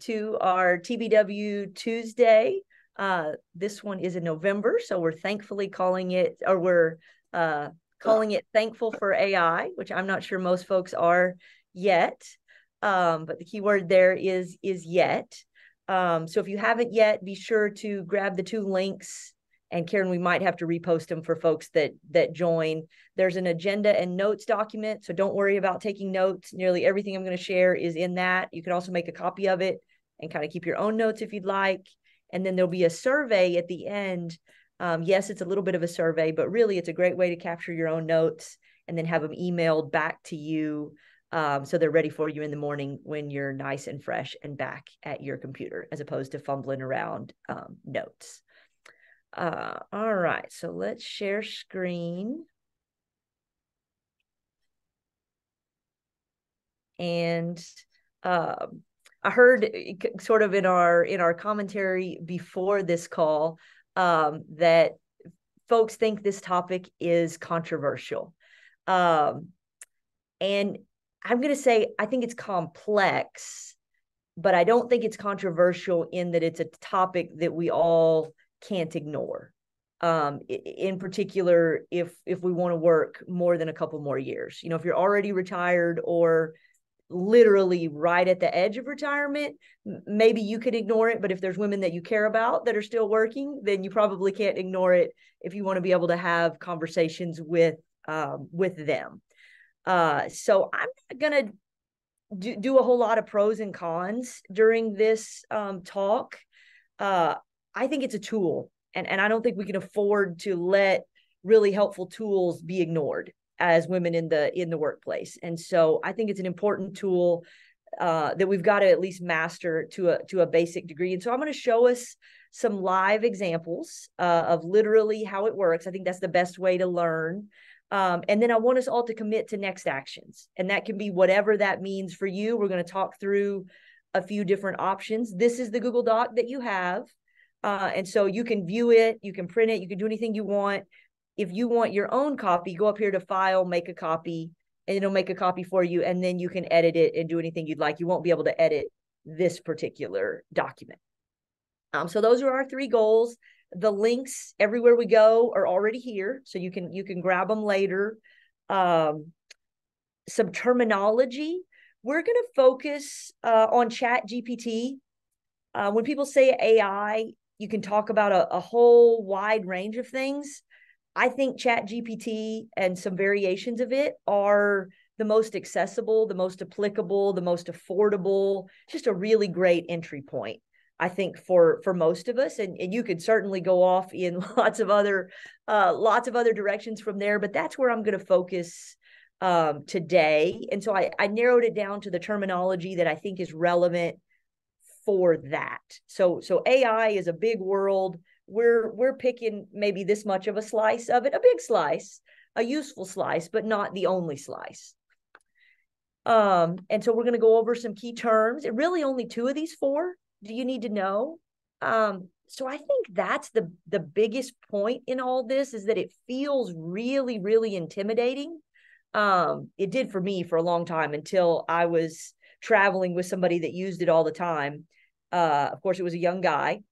to our TBW Tuesday. Uh, this one is in November, so we're thankfully calling it, or we're uh, calling it Thankful for AI, which I'm not sure most folks are yet. Um, but the key word there is is yet. Um, so if you haven't yet, be sure to grab the two links. And Karen, we might have to repost them for folks that that join. There's an agenda and notes document, so don't worry about taking notes. Nearly everything I'm going to share is in that. You can also make a copy of it and kind of keep your own notes if you'd like. And then there'll be a survey at the end. Um, yes, it's a little bit of a survey, but really it's a great way to capture your own notes and then have them emailed back to you um, so they're ready for you in the morning when you're nice and fresh and back at your computer as opposed to fumbling around um, notes. Uh, all right, so let's share screen. And um, I heard eh, sort of in our in our commentary before this call um, that folks think this topic is controversial, um, and I'm going to say I think it's complex, but I don't think it's controversial in that it's a topic that we all can't ignore. Um, in particular, if if we want to work more than a couple more years, you know, if you're already retired or literally right at the edge of retirement, maybe you could ignore it. But if there's women that you care about that are still working, then you probably can't ignore it if you want to be able to have conversations with um, with them. Uh, so I'm not gonna do, do a whole lot of pros and cons during this um, talk. Uh, I think it's a tool, and and I don't think we can afford to let really helpful tools be ignored as women in the in the workplace. And so I think it's an important tool uh, that we've got to at least master to a to a basic degree. And so I'm going to show us some live examples uh, of literally how it works. I think that's the best way to learn. Um, and then I want us all to commit to next actions, and that can be whatever that means for you. We're going to talk through a few different options. This is the Google Doc that you have. Uh, and so you can view it, you can print it, you can do anything you want if you want your own copy, go up here to file, make a copy, and it'll make a copy for you. And then you can edit it and do anything you'd like. You won't be able to edit this particular document. Um, so those are our three goals. The links everywhere we go are already here. So you can you can grab them later. Um, some terminology. We're going to focus uh, on chat GPT. Uh, when people say AI, you can talk about a, a whole wide range of things. I think Chat GPT and some variations of it are the most accessible, the most applicable, the most affordable, just a really great entry point. I think for for most of us, and, and you could certainly go off in lots of other uh, lots of other directions from there, but that's where I'm going to focus um, today. And so I, I narrowed it down to the terminology that I think is relevant for that. So so AI is a big world we're we're picking maybe this much of a slice of it, a big slice, a useful slice, but not the only slice. Um, and so we're going to go over some key terms. It really only two of these four do you need to know. Um, so I think that's the the biggest point in all this is that it feels really, really intimidating. Um, it did for me for a long time until I was traveling with somebody that used it all the time. Uh, of course, it was a young guy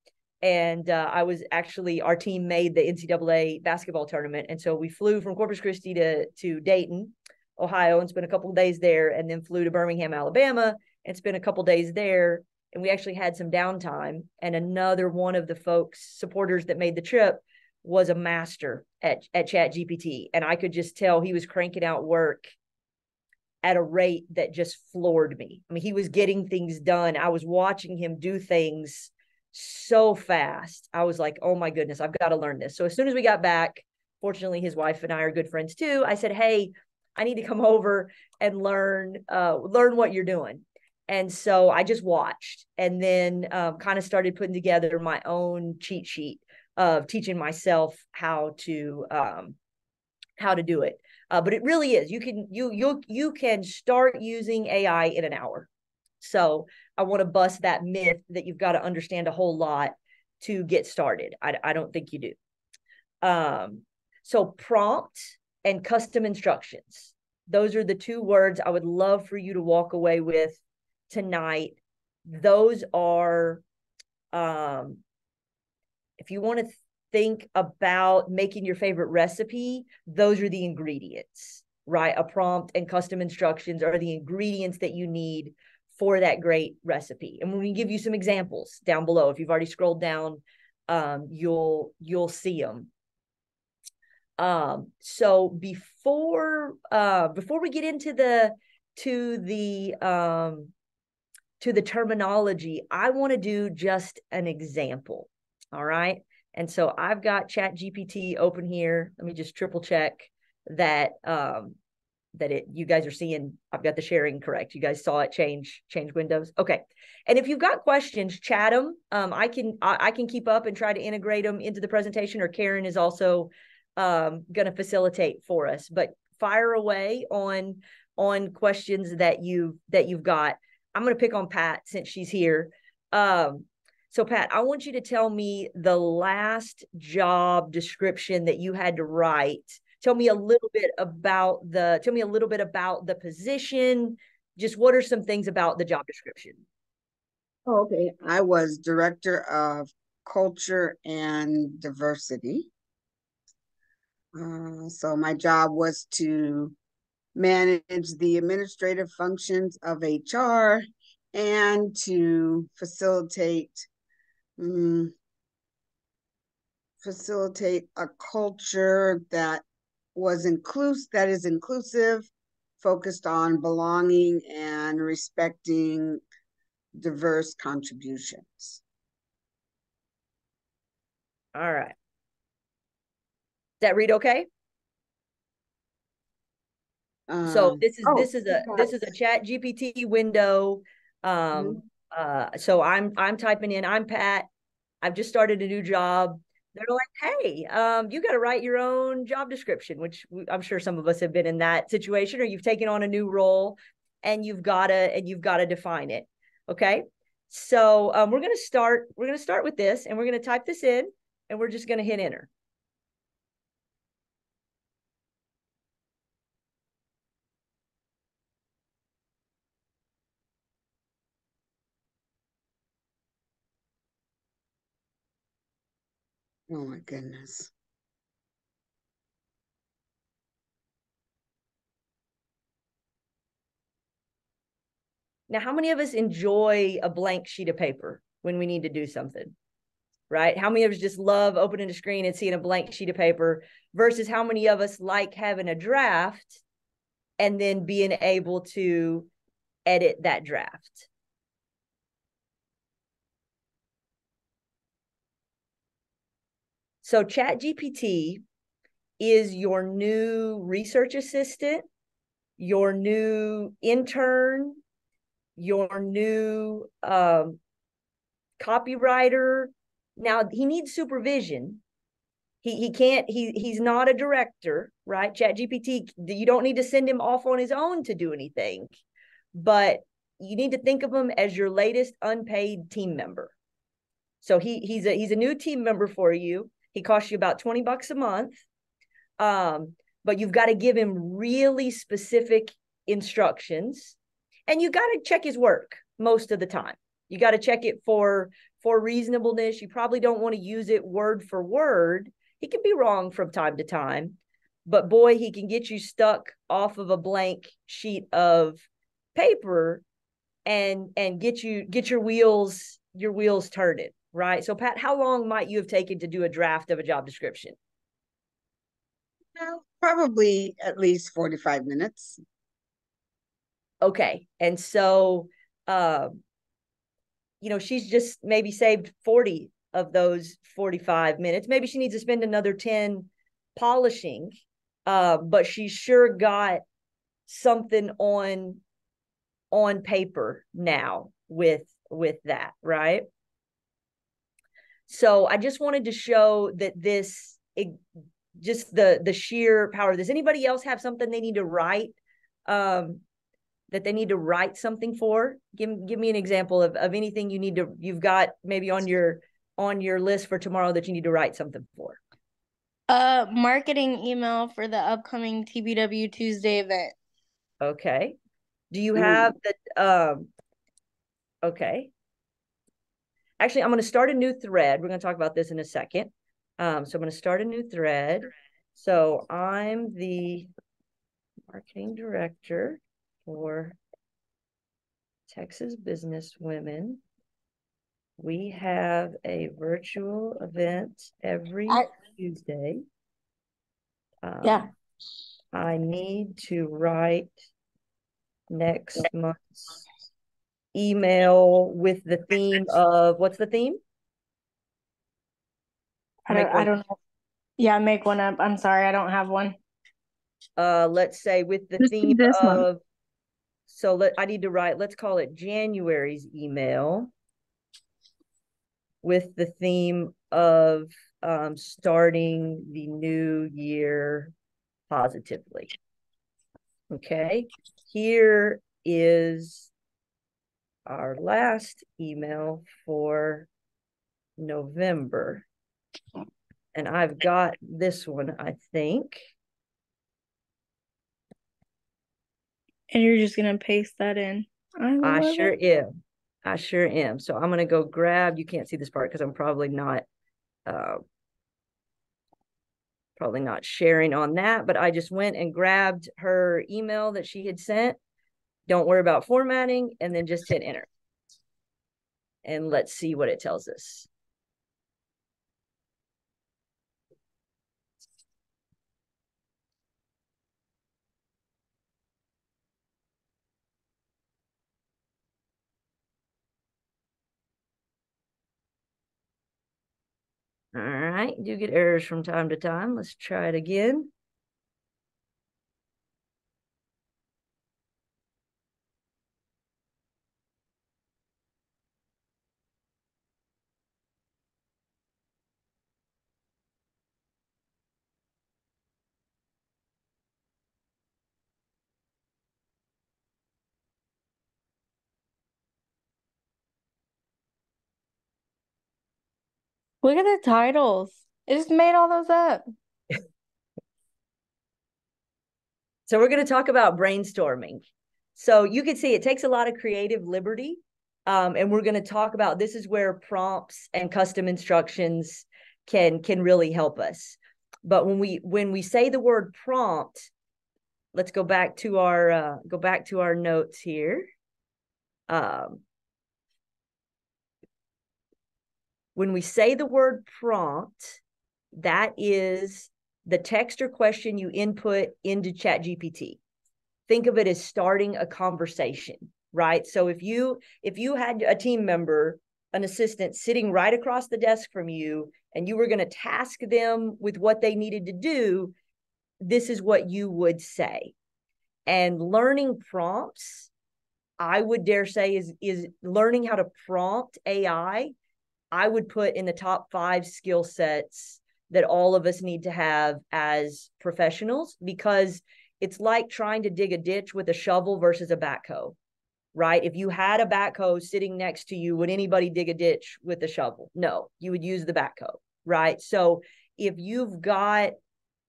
and uh, I was actually our team made the NCAA basketball tournament, and so we flew from Corpus Christi to to Dayton, Ohio, and spent a couple days there, and then flew to Birmingham, Alabama, and spent a couple days there. And we actually had some downtime. And another one of the folks supporters that made the trip was a master at at Chat GPT, and I could just tell he was cranking out work at a rate that just floored me. I mean, he was getting things done. I was watching him do things so fast. I was like, oh my goodness, I've got to learn this. So as soon as we got back, fortunately, his wife and I are good friends too. I said, hey, I need to come over and learn uh, learn what you're doing. And so I just watched and then um, kind of started putting together my own cheat sheet of teaching myself how to um, how to do it. Uh, but it really is. You can you you you can start using AI in an hour. So I want to bust that myth that you've got to understand a whole lot to get started. I, I don't think you do. Um, so prompt and custom instructions. Those are the two words I would love for you to walk away with tonight those are um if you want to think about making your favorite recipe those are the ingredients right a prompt and custom instructions are the ingredients that you need for that great recipe and we give you some examples down below if you've already scrolled down um, you'll you'll see them um, so before uh, before we get into the to the um, to the terminology, I want to do just an example. All right. And so I've got Chat GPT open here. Let me just triple check that um, that it you guys are seeing I've got the sharing correct. You guys saw it change change windows. Okay. And if you've got questions, chat them. Um, I can I, I, can keep up and try to integrate them into the presentation or Karen is also um, going to facilitate for us. But fire away on on questions that you that you've got. I'm going to pick on Pat since she's here. Um, so Pat, I want you to tell me the last job description that you had to write. Tell me a little bit about the tell me a little bit about the position. Just what are some things about the job description? Oh, okay. I was director of culture and diversity uh, so my job was to manage the administrative functions of HR and to facilitate um, facilitate a culture that was inclusive that is inclusive focused on belonging and respecting diverse contributions all right that read okay? Um, so this is oh, this is a this is a chat GPT window. Um mm-hmm. uh so I'm I'm typing in, I'm Pat. I've just started a new job. They're like, hey, um, you got to write your own job description, which I'm sure some of us have been in that situation, or you've taken on a new role and you've got to and you've got to define it. Okay. So um, we're gonna start, we're gonna start with this and we're gonna type this in and we're just gonna hit enter. Oh my goodness. Now, how many of us enjoy a blank sheet of paper when we need to do something? Right? How many of us just love opening a screen and seeing a blank sheet of paper versus how many of us like having a draft and then being able to edit that draft? So Chat GPT is your new research assistant, your new intern, your new um, copywriter. Now he needs supervision. He he can't. He he's not a director, right? Chat GPT. You don't need to send him off on his own to do anything, but you need to think of him as your latest unpaid team member. So he he's a he's a new team member for you. He costs you about 20 bucks a month. Um, but you've got to give him really specific instructions and you got to check his work most of the time. You got to check it for for reasonableness. You probably don't want to use it word for word. He can be wrong from time to time, but boy, he can get you stuck off of a blank sheet of paper and and get you get your wheels your wheels turning right? So, Pat, how long might you have taken to do a draft of a job description? Well, probably at least 45 minutes. Okay. And so, uh, you know, she's just maybe saved 40 of those 45 minutes. Maybe she needs to spend another 10 polishing, uh, but she sure got something on on paper now with with that, right? So I just wanted to show that this it, just the the sheer power of this. Anybody else have something they need to write um, that they need to write something for? Give give me an example of, of anything you need to you've got maybe on your on your list for tomorrow that you need to write something for. Uh marketing email for the upcoming TBW Tuesday event. Okay. Do you have the um okay. Actually, I'm going to start a new thread. We're going to talk about this in a second. Um, so I'm going to start a new thread. So I'm the marketing director for Texas Business Women. We have a virtual event every I- Tuesday. Um, Yeah. I need to write next month's email with the theme of what's the theme? I don't, I don't know. Yeah, make one up. I'm sorry, I don't have one. Uh, let's say with the Just theme this one. of. So let I need to write. Let's call it January's email. With the theme of um, starting the new year positively. Okay, here is our last email for November. And I've got this one, I think. And you're just gonna paste that in. I, I sure it. am. I sure am. So I'm gonna go grab, you can't see this part because I'm probably not uh probably not sharing on that, but I just went and grabbed her email that she had sent. Don't worry about formatting and then just hit enter. And let's see what it tells us. All right, do get errors from time to time. Let's try it again. Look at the titles. It just made all those up. So we're going to talk about brainstorming. So you can see it takes a lot of creative liberty. Um, and we're going to talk about this is where prompts and custom instructions can can really help us. But when we when we say the word prompt, let's go back to our uh, go back to our notes here. Um, when we say the word prompt, that is the text or question you input into ChatGPT. Think of it as starting a conversation, right? So if you if you had a team member, an assistant sitting right across the desk from you and you were going to task them with what they needed to do, this is what you would say. And learning prompts, I would dare say is is learning how to prompt AI I would put in the top five skill sets that all of us need to have as professionals because it's like trying to dig a ditch with a shovel versus a backhoe, right? If you had a backhoe sitting next to you, would anybody dig a ditch with a shovel? No, you would use the backhoe, right? So if you've got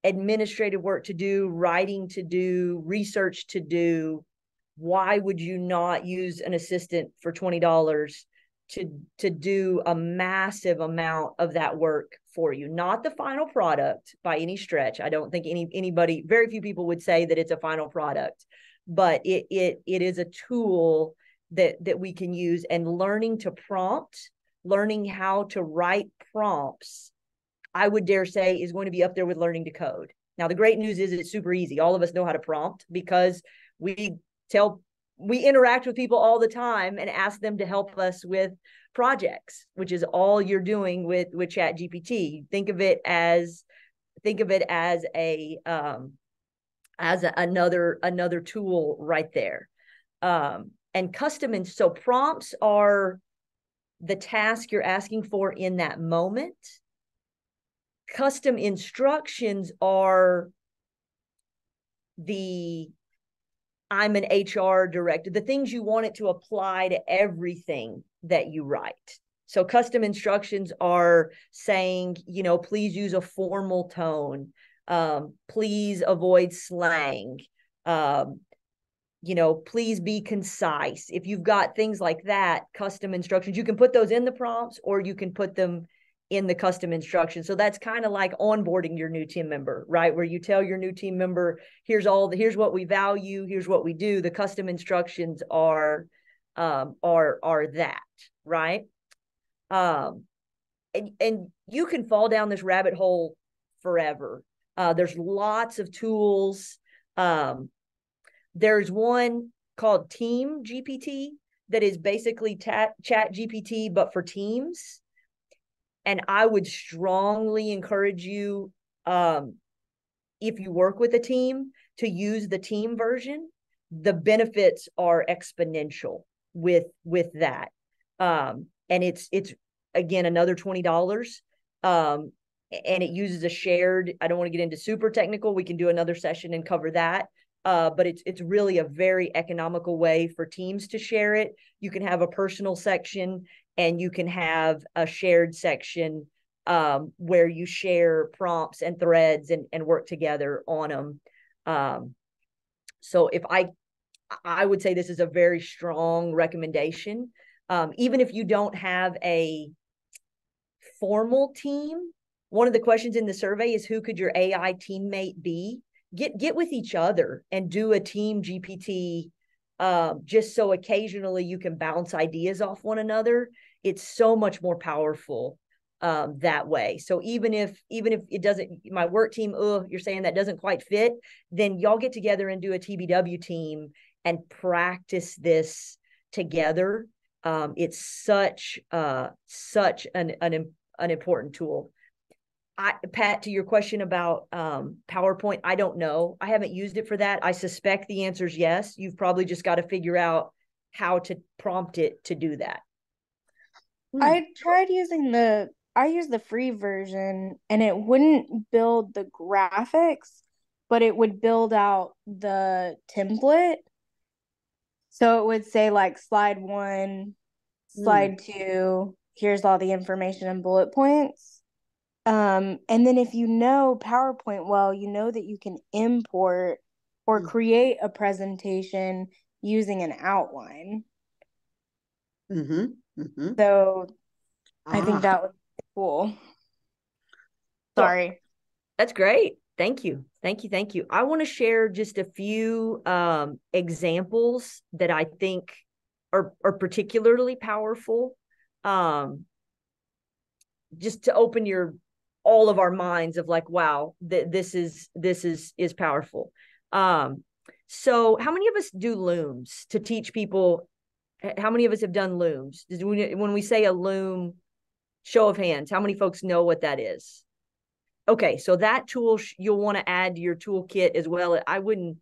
administrative work to do, writing to do, research to do, why would you not use an assistant for $20 to to do a massive amount of that work for you. Not the final product by any stretch. I don't think any anybody very few people would say that it's a final product but it it it is a tool that that we can use and learning to prompt learning how to write prompts i would dare say is going to be up there with learning to code. Now the great news is it's super easy. All of us know how to prompt because we tell we interact with people all the time and ask them to help us with projects which is all you're doing with with chat gpt think of it as think of it as a um as a, another another tool right there. Um and custom and so prompts are the task you're asking for in that moment. Custom instructions are the I'm an HR director, the things you want it to apply to everything that you write. So custom instructions are saying, you know, please use a formal tone. Um, please avoid slang. Um, you know, please be concise. If you've got things like that, custom instructions, you can put those in the prompts or you can put them in the custom instructions. So that's kind of like onboarding your new team member, right? Where you tell your new team member, here's all the here's what we value, here's what we do. The custom instructions are um are are that, right? Um and and you can fall down this rabbit hole forever. Uh there's lots of tools. Um there's one called Team GPT that is basically chat GPT but for teams and I would strongly encourage you, um, if you work with a team, to use the team version. The benefits are exponential with with that, um, and it's it's again another twenty dollars. Um, and it uses a shared. I don't want to get into super technical. We can do another session and cover that. Uh, but it's it's really a very economical way for teams to share it. You can have a personal section and you can have a shared section um, where you share prompts and threads and, and work together on them. Um, so if I, I would say this is a very strong recommendation. Um, even if you don't have a formal team, one of the questions in the survey is who could your AI teammate be? Get get with each other and do a team GPT um, just so occasionally you can bounce ideas off one another it's so much more powerful um, that way. So even if even if it doesn't, my work team, oh, you're saying that doesn't quite fit, then y'all get together and do a TBW team and practice this together. Um, it's such uh, such an, an an important tool. I, Pat, to your question about um, PowerPoint, I don't know. I haven't used it for that. I suspect the answer is yes. You've probably just got to figure out how to prompt it to do that. Hmm. I tried using the I used the free version and it wouldn't build the graphics, but it would build out the template. So it would say like slide one, slide mm. two, here's all the information and bullet points. Um, and then if you know PowerPoint well, you know that you can import or mm. create a presentation using an outline. Mm-hmm. Mm-hmm. So I think ah. that was cool. Sorry. That's great. Thank you. Thank you. Thank you. I want to share just a few um, examples that I think are, are particularly powerful. Um, just to open your all of our minds of like, wow, that this is this is is powerful. Um, so how many of us do looms to teach people how many of us have done looms? When we say a loom, show of hands, how many folks know what that is? Okay, so that tool you'll want to add to your toolkit as well. I wouldn't,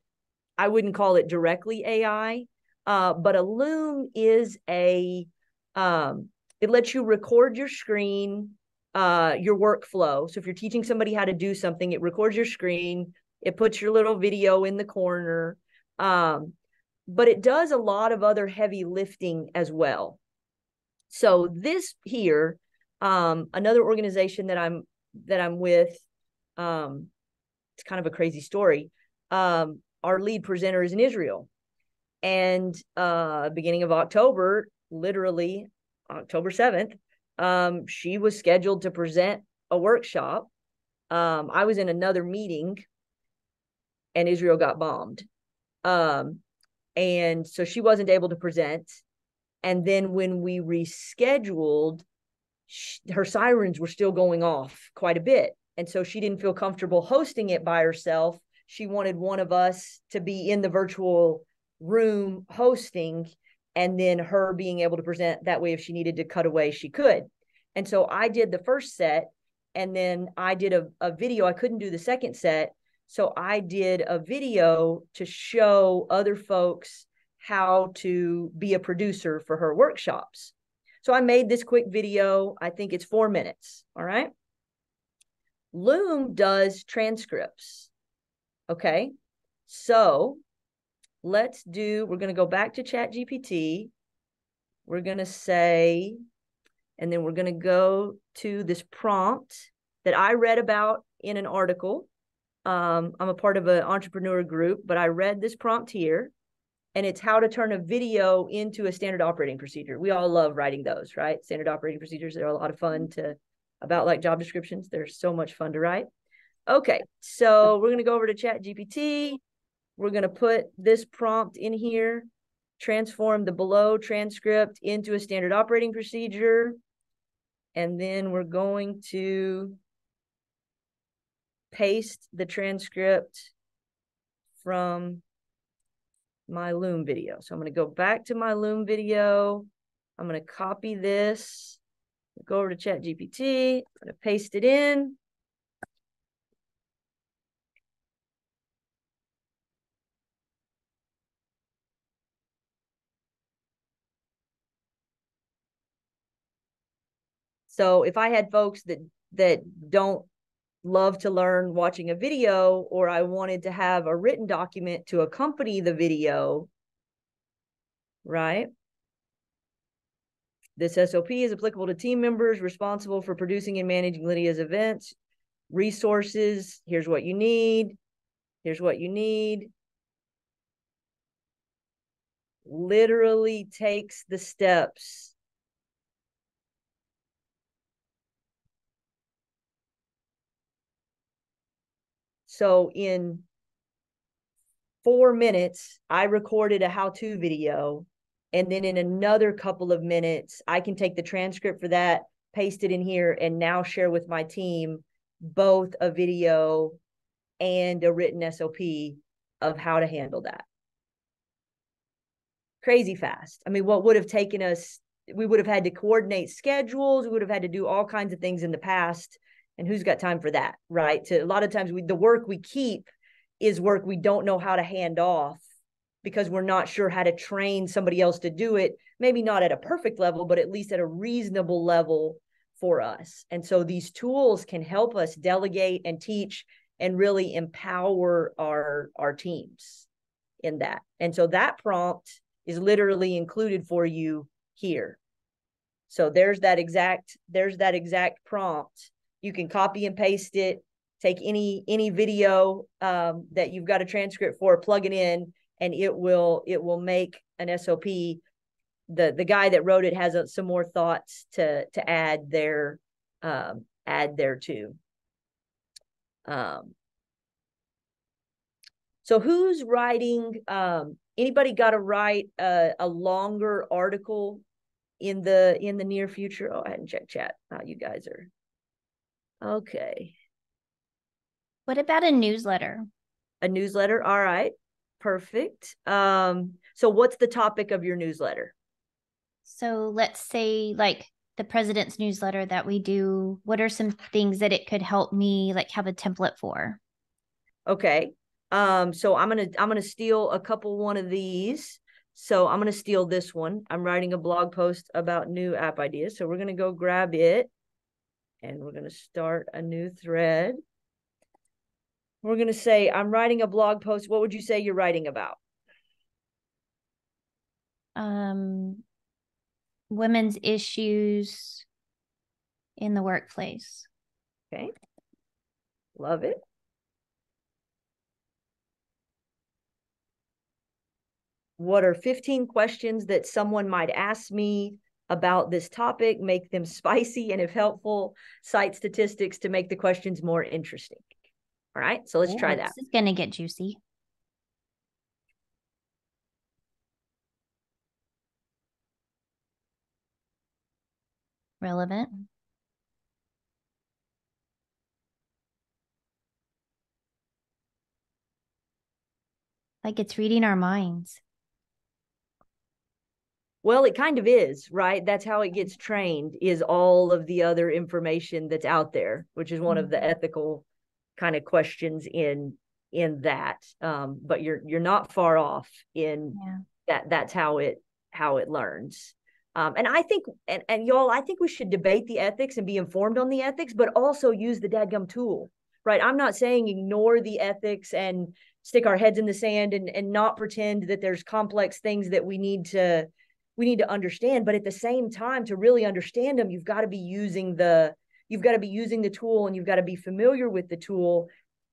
I wouldn't call it directly AI, uh, but a loom is a, um, it lets you record your screen, uh, your workflow. So if you're teaching somebody how to do something, it records your screen, it puts your little video in the corner. Um, but it does a lot of other heavy lifting as well. So this here, um, another organization that I'm that I'm with, um, it's kind of a crazy story. Um, our lead presenter is in Israel, and uh, beginning of October, literally October seventh, um, she was scheduled to present a workshop. Um, I was in another meeting, and Israel got bombed. Um, and so she wasn't able to present. And then when we rescheduled she, her sirens were still going off quite a bit. And so she didn't feel comfortable hosting it by herself. She wanted one of us to be in the virtual room hosting and then her being able to present that way if she needed to cut away she could. And so i did the first set and then i did a, a video. I couldn't do the second set so I did a video to show other folks how to be a producer for her workshops. So I made this quick video. I think it's four minutes. All right. Loom does transcripts. Okay. So let's do, we're going to go back to Chat GPT. We're going to say, and then we're going to go to this prompt that I read about in an article um, I'm a part of an entrepreneur group, but I read this prompt here and it's how to turn a video into a standard operating procedure. We all love writing those, right? Standard operating procedures, they're a lot of fun to, about like job descriptions. They're so much fun to write. Okay, so we're going to go over to Chat GPT. We're going to put this prompt in here, transform the below transcript into a standard operating procedure. And then we're going to paste the transcript from my Loom video. So I'm going to go back to my Loom video. I'm going to copy this, go over to Chat GPT, I'm going to paste it in. So if I had folks that that don't love to learn watching a video or I wanted to have a written document to accompany the video, right? This SOP is applicable to team members responsible for producing and managing Lydia's events. Resources, here's what you need. Here's what you need. Literally takes the steps So in four minutes, I recorded a how to video. And then in another couple of minutes, I can take the transcript for that, paste it in here, and now share with my team both a video and a written SOP of how to handle that. Crazy fast. I mean, what would have taken us, we would have had to coordinate schedules, we would have had to do all kinds of things in the past and who's got time for that right? To a lot of times we the work we keep is work we don't know how to hand off because we're not sure how to train somebody else to do it maybe not at a perfect level but at least at a reasonable level for us. And so these tools can help us delegate and teach and really empower our our teams in that. And so that prompt is literally included for you here. So there's that exact there's that exact prompt you can copy and paste it take any any video um, that you've got a transcript for plug it in and it will it will make an sop the the guy that wrote it has a, some more thoughts to to add there um, add there too. Um, so who's writing um, anybody got to write a, a longer article in the in the near future? Oh i hadn't checked chat. Oh, you guys are Okay. What about a newsletter? A newsletter. All right. Perfect. Um, so what's the topic of your newsletter? So let's say like the president's newsletter that we do, what are some things that it could help me like have a template for? Okay. Um, so I'm gonna I'm gonna steal a couple one of these. So I'm gonna steal this one. I'm writing a blog post about new app ideas. So we're gonna go grab it and we're going to start a new thread. We're going to say, I'm writing a blog post. What would you say you're writing about? Um, women's issues in the workplace. Okay. Love it. What are 15 questions that someone might ask me about this topic, make them spicy, and if helpful, cite statistics to make the questions more interesting. All right, so let's Ooh, try that. This is going to get juicy. Relevant. Like it's reading our minds. Well, it kind of is, right? That's how it gets trained is all of the other information that's out there, which is one mm-hmm. of the mm-hmm. ethical kind of questions in in that. Um, but you're you're not far off in yeah. that that's how it how it learns. Um, and I think, and, and y'all, I think we should debate the ethics and be informed on the ethics, but also use the dadgum tool, right? I'm not saying ignore the ethics and stick our heads in the sand and, and not pretend that there's complex things that we need to we need to understand but at the same time to really understand them you've got to be using the you've got to be using the tool and you've got to be familiar with the tool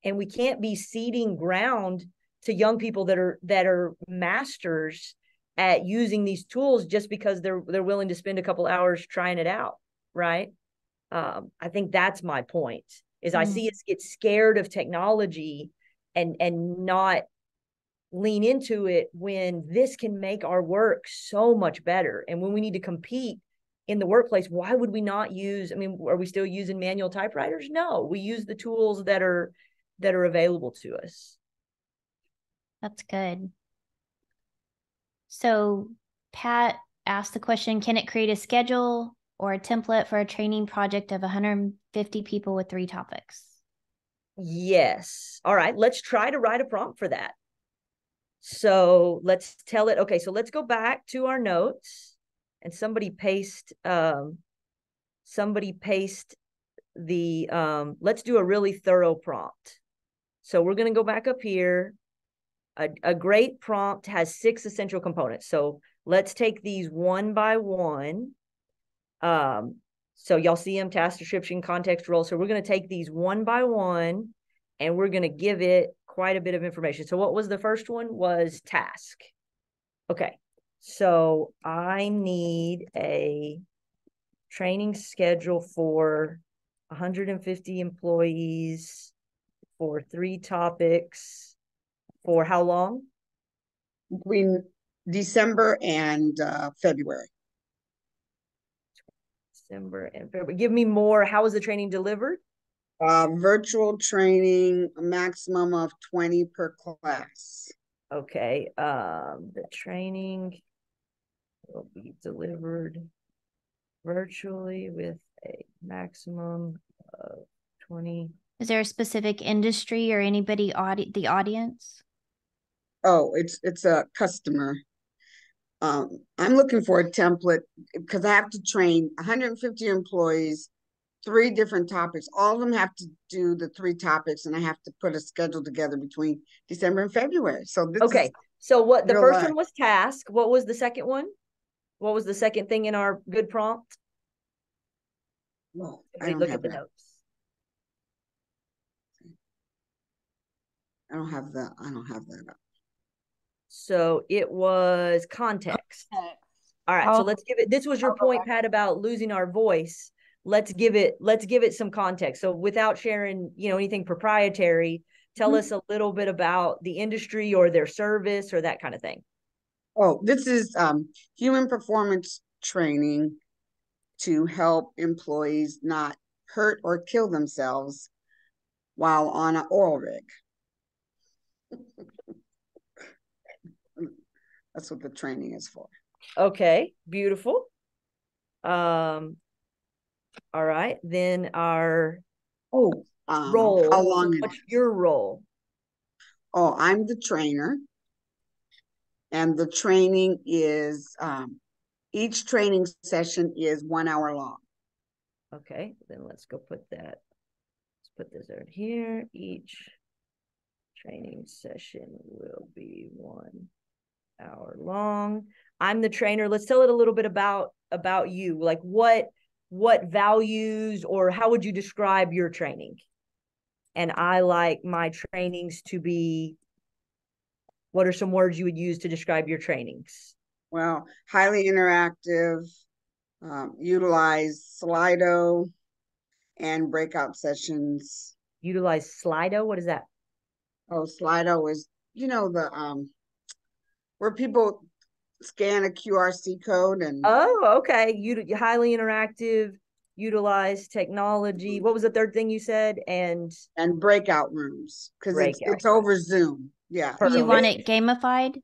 and we can't be ceding ground to young people that are that are masters at using these tools just because they're they're willing to spend a couple hours trying it out right um, i think that's my point is mm. i see us get scared of technology and and not lean into it when this can make our work so much better. And when we need to compete in the workplace why would we not use i mean are we still using manual typewriters? No we use the tools that are that are available to us. That's good. So pat asked the question can it create a schedule or a template for a training project of 150 people with three topics? Yes. All right let's try to write a prompt for that so let's tell it okay so let's go back to our notes and somebody paste um somebody paste the um let's do a really thorough prompt. So we're going to go back up here. A, a great prompt has six essential components. So let's take these one by one. Um so y'all see them task description context role. So we're going to take these one by one and we're going to give it quite a bit of information so what was the first one was task okay so I need a training schedule for 150 employees for three topics for how long? Between December and uh, February. December and February. Give me more. How is the training delivered? Uh, virtual training, a maximum of 20 per class. Okay. Um, the training will be delivered virtually with a maximum of 20. Is there a specific industry or anybody audi- the audience? Oh, it's it's a customer. Um, I'm looking for a template because I have to train 150 employees, three different topics. All of them have to do the three topics, and I have to put a schedule together between December and February. So this okay. So what the first life. one was task. What was the second one? What was the second thing in our good prompt? Well, I look at the that. notes. I don't have that. I don't have that up. So it was context. All right. Oh. So let's give it. This was your oh, point, Pat, about losing our voice. Let's give it. Let's give it some context. So without sharing, you know, anything proprietary, tell mm-hmm. us a little bit about the industry or their service or that kind of thing. Oh, this is um, human performance training to help employees not hurt or kill themselves while on an oil rig. That's what the training is for. Okay, beautiful. Um, all right, then our oh um, role. How long? What's your role? Oh, I'm the trainer and the training is um, each training session is one hour long. Okay, then let's go put that. Let's put this right here. Each training session will be one hour long. I'm the trainer. Let's tell it a little bit about about you. Like what what values or how would you describe your training? And I like my trainings to be what are some words you would use to describe your trainings? Well, highly interactive, um, utilize Slido and breakout sessions. Utilize Slido? What is that? Oh, Slido is, you know, the um where people scan a QRC code and Oh, okay. You highly interactive, utilize technology. What was the third thing you said? And and breakout rooms because it's, it's over Zoom. Yeah. Perfect. You want it gamified?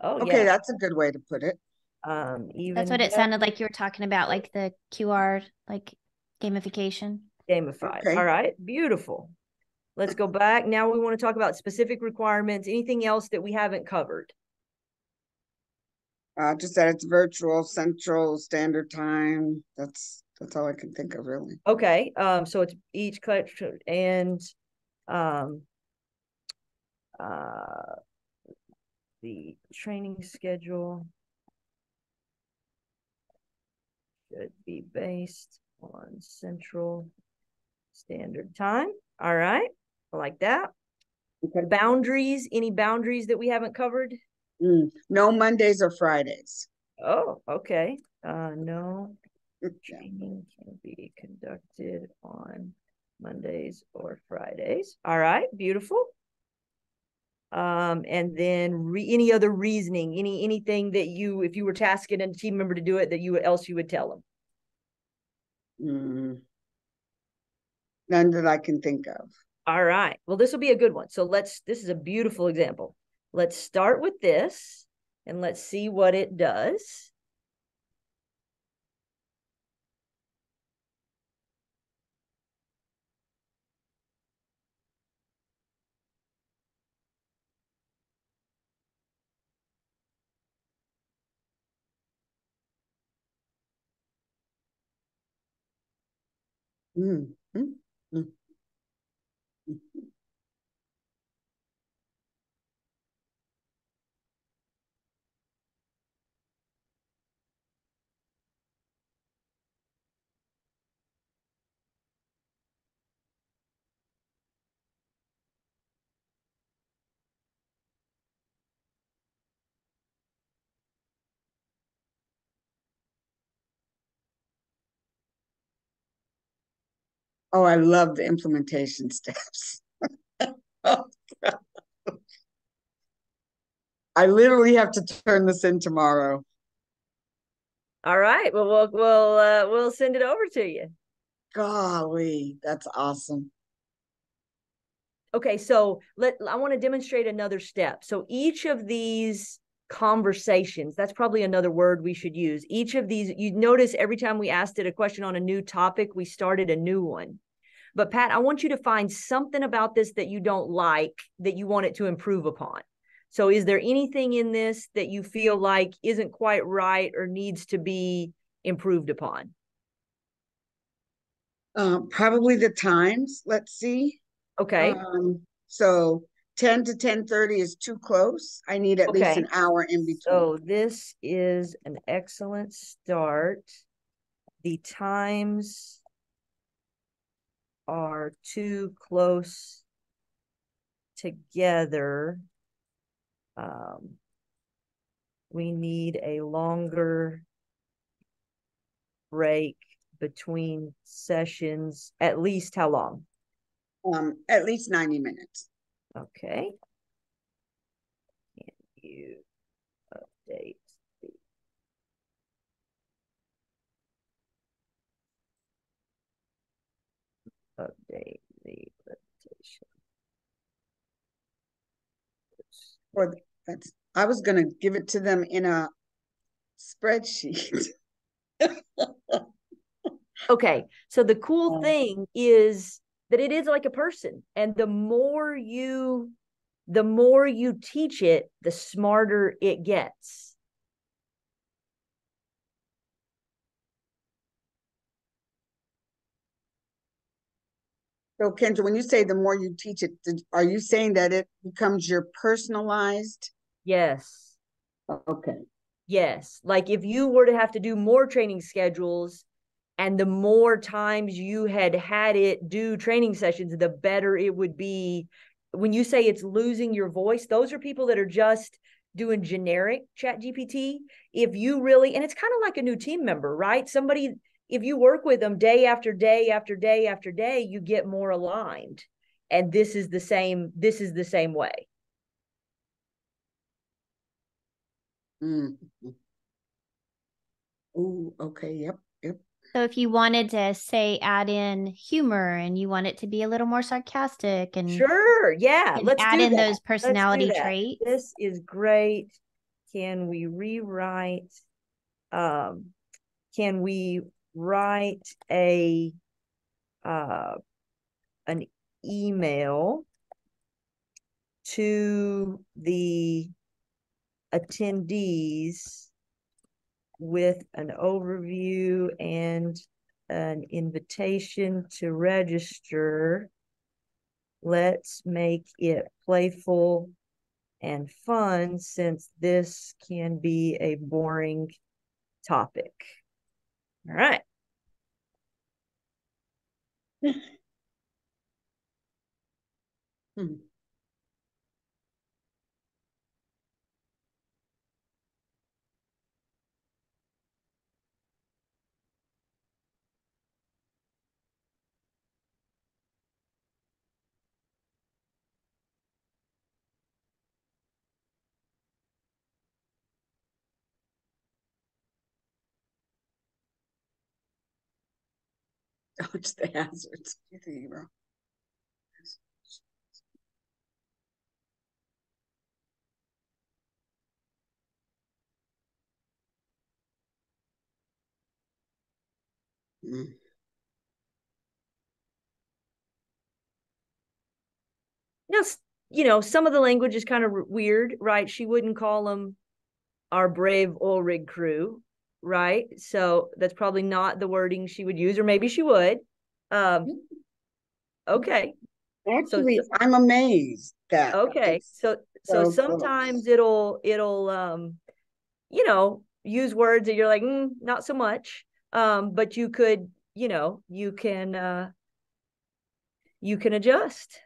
Oh, okay, yeah. that's a good way to put it. Um, even that's what it sounded like you were talking about, like the QR, like gamification. Gamified. Okay. All right, beautiful. Let's go back. Now we want to talk about specific requirements. Anything else that we haven't covered? Uh, just that it's virtual, central, standard time. That's that's all I can think of, really. Okay. Um. So it's each collection and um uh, the training schedule should be based on Central Standard Time. All right, I like that. Okay. Boundaries, any boundaries that we haven't covered? Mm, No Mondays or Fridays. Oh, okay. Uh, no training can be conducted on Mondays or Fridays. All right, beautiful. Um, and then re- any other reasoning, any anything that you, if you were tasking a team member to do it, that you else you would tell them. Mm. None that I can think of. All right. Well, this will be a good one. So let's, this is a beautiful example. Let's start with this and let's see what it does. Mm, mm, mm, mm. Oh, I love the implementation steps. I literally have to turn this in tomorrow. All right. Well, we'll, we'll, uh, we'll send it over to you. Golly, that's awesome. Okay, so let I want to demonstrate another step. So each of these conversations, that's probably another word we should use. Each of these, you notice every time we asked it a question on a new topic, we started a new one. But Pat, I want you to find something about this that you don't like that you want it to improve upon. So is there anything in this that you feel like isn't quite right or needs to be improved upon? Uh, probably the times, let's see. Okay. Um, so ten to ten thirty is too close. I need at least an hour in between. So this is an excellent start. The times are too close together. Um, we need a longer break between sessions. At least how long? Um, at least ninety minutes. Okay. Can you update the presentation? Or th- that's, I was gonna give it to them in a spreadsheet. Okay, so the cool Um, thing is that it is like a person, and the more you, the more you teach it, the smarter it gets. So Kendra, when you say the more you teach it, are you saying that it becomes your personalized? Yes. Okay. Yes, like if you were to have to do more training schedules and the more times you had had it do training sessions, the better it would be. When you say it's losing your voice, those are people that are just doing generic chat GPT. If you really, and it's kind of like a new team member, right? Somebody, if you work with them day after day after day after day, you get more aligned. And this is the same, this is the same way. Mm. Ooh, okay, yep, yep. So if you wanted to say add in humor and you want it to be a little more sarcastic and Sure, yeah, and let's add do in that. those personality traits. This is great. Can we rewrite? Um, can we write a uh, an email to the attendees with an overview and an invitation to register let's make it playful and fun since this can be a boring topic. All right. Hmm. Dodge the hazards. Zero. Mm. Now, s- you know, some of the language is kind of weird, right? She wouldn't call them our brave oil rig crew, right? So that's probably not the wording she would use, or maybe she would. Um, okay, Actually, I'm amazed that. okay. So so so sometimes close. it'll it'll um, you know, use words that you're like, mm, not so much. Um, but you could, you know, you can uh you can adjust.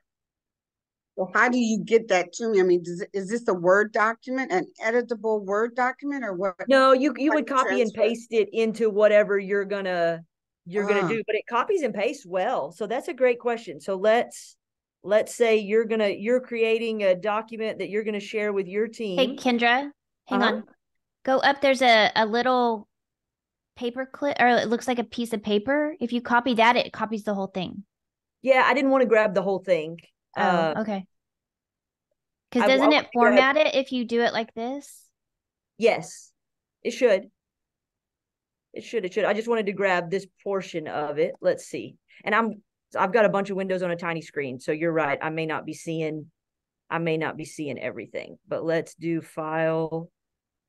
So how do you get that to me? I mean, does, it- is this a Word document, an editable Word document or what? No, you you would you copy and paste it into whatever you're gonna you're gonna Ah. do, but it copies and pastes well. So that's a great question. So let's let's say you're gonna you're creating a document that you're gonna share with your team. Hey. Kendra, hang Uh-huh. on. Go up. There's a, a little paper clip, or it looks like a piece of paper. If you copy that, it copies the whole thing. Yeah, I didn't want to grab the whole thing. Oh, Uh, okay. Because I- I doesn't it format it if you do it like this? yes, it should. It should. It should. I just wanted to grab this portion of it. Let's see. And I'm I've got a bunch of windows on a tiny screen, so you're right. I may not be seeing I may not be seeing everything, but let's do file,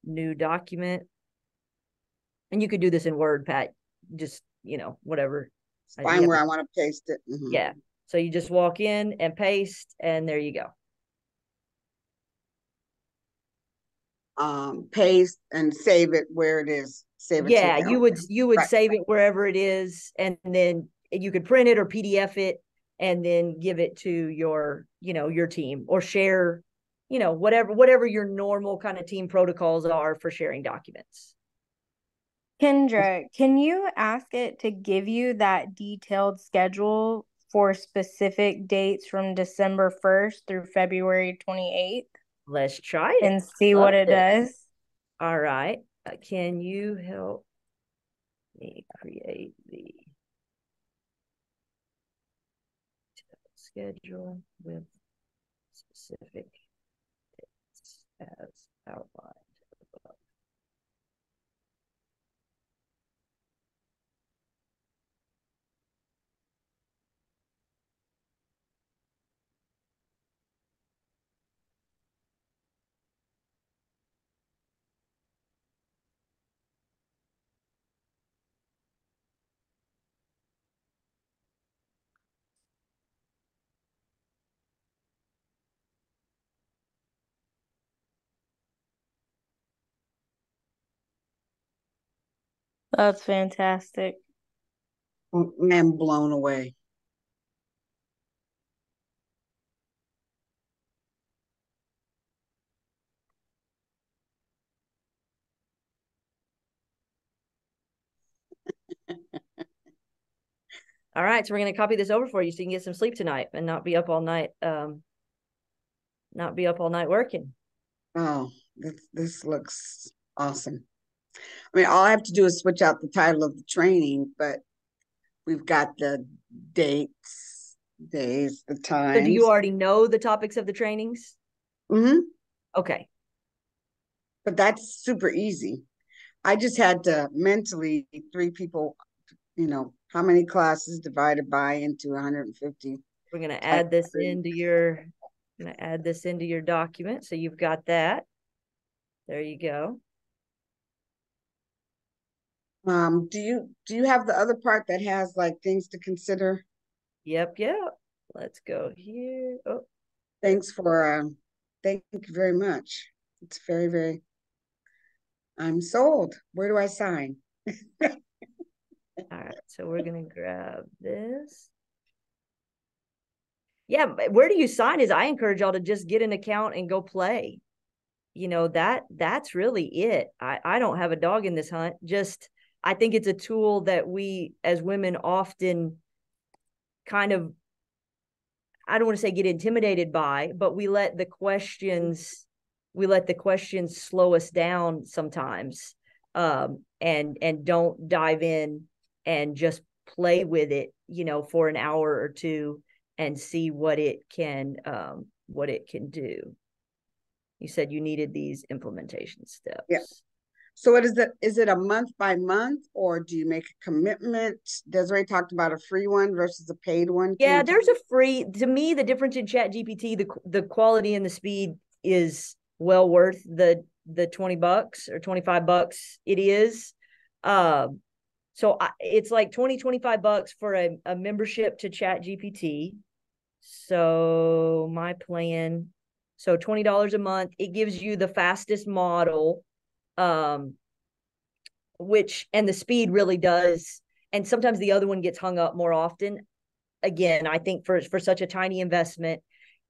new document. And you could do this in Word, Pat. Just, you know, whatever. Find where I want to paste it. Mhm. Yeah. So you just walk in and paste, and there you go. Um, paste and save it where it is. Save it. Yeah, you would you would Right. save it wherever it is, and then you could print it or PDF it, and then give it to your, you know, your team or share, you know, whatever whatever your normal kind of team protocols are for sharing documents. Kendra, can you ask it to give you that detailed schedule for specific dates from December 1st through February 28th Let's try it. and see what it this. does? All right. Uh, can you help me create the schedule with specific dates as outlined That's fantastic. I'm blown away. All right, so we're gonna copy this over for you so you can get some sleep tonight and not be up all night. Um, not be up all night working. Oh, this this looks awesome. I mean, all I have to do is switch out the title of the training, but we've got the dates, days, the So times. do you already know the topics of the trainings? hmm Okay. But that's super easy. I just had to mentally three people, you know, how many classes divided by into 150. We're gonna add this into your, gonna add this into your document, so you've got that. There you go. Um, do you do you have the other part that has like things to consider? Yep, yep. Let's go here. Oh, Thanks for um, thank you very much. It's very very. I'm sold. Where do I sign? all right, so we're gonna grab this. Yeah, where do you sign is I encourage y'all to just get an account and go play. You know, that that's really it. I, I don't have a dog in this hunt. Just I think it's a tool that we as women often kind of I don't want to say get intimidated by, but we let the questions we let the questions slow us down sometimes um and and don't dive in and just play with it, you know, for an hour or two and see what it can um, what it can do. You said you needed these implementation steps. Yeah. So what is it? Is it a month by month or do you make a commitment? Desiree talked about a free one versus a paid one. Yeah, there's a free to me the difference in chat GPT, the the quality and the speed is well worth the the 20 bucks or 25 bucks it is. Um so I, it's like 20 25 bucks for a, a membership to chat GPT. So my plan so $20 a month it gives you the fastest model um which and the speed really does and sometimes the other one gets hung up more often. Again i think for for such a tiny investment.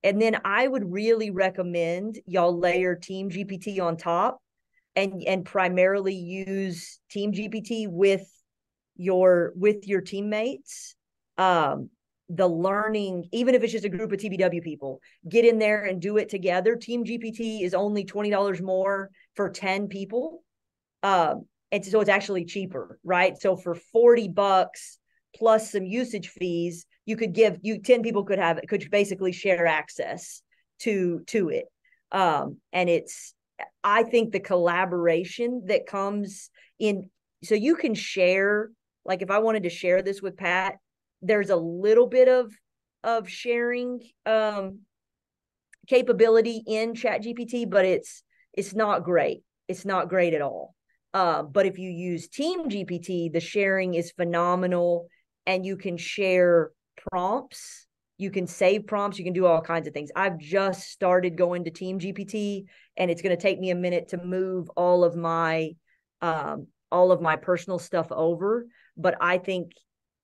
And then i would really recommend y'all layer team gpt on top and and primarily use team gpt with your with your teammates. Um the learning even if it's just a group of tbw people get in there and do it together. Team gpt is only $20 more for 10 people um and so it's actually cheaper right? So for 40 bucks plus some usage fees you could give you 10 people could have could basically share access to to it. Um and it's i think the collaboration that comes in so you can share like if i wanted to share this with pat there's a little bit of of sharing um capability in chat gpt but it's it's not great. It's not great at all. Uh, but if you use team gpt the sharing is phenomenal and you can share prompts. You can save prompts. You can do all kinds of things. I've just started going to team gpt and it's going to take me a minute to move all of my um, all of my personal stuff over but i think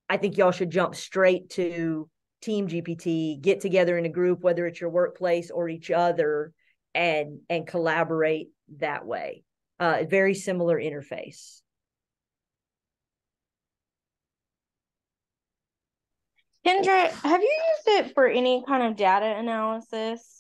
i think y'all should jump straight to team gpt get together in a group whether it's your workplace or each other and and collaborate that way uh very similar interface Kendra, have you used it for any kind of data analysis?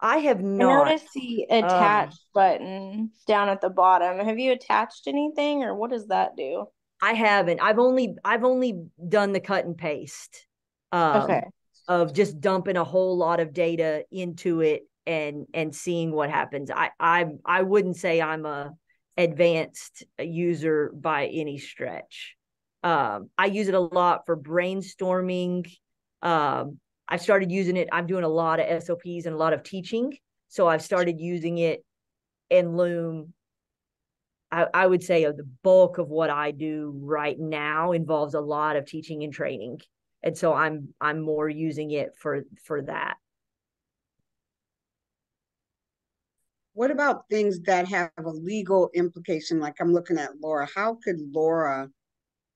i have I not noticed the attach button down at the bottom. Have you attached anything or what does that do? I haven't. I've only I've only done the cut and paste. Um, Okay. Of just dumping a whole lot of data into it and and seeing what happens. I I I wouldn't say I'm a advanced user by any stretch. Um, I use it a lot for brainstorming. Um, I started using it. I'm doing a lot of SOPs and a lot of teaching, so I've started using it in Loom I, I would say the bulk of what I do right now involves a lot of teaching and training. And so I'm I'm more using it for for that. What about things that have a legal implication? Like I'm looking at Laura. How could Laura